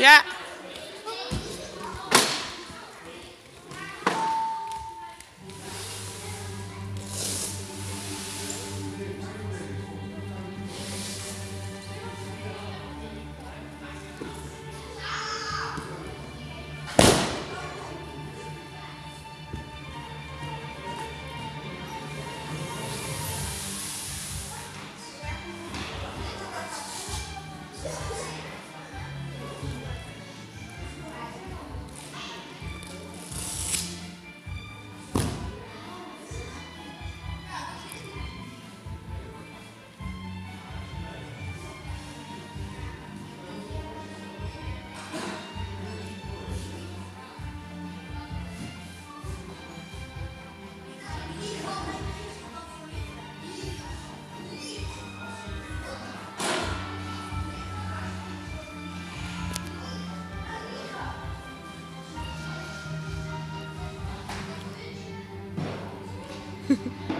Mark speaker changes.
Speaker 1: dạ yeah.
Speaker 2: ¡Gracias!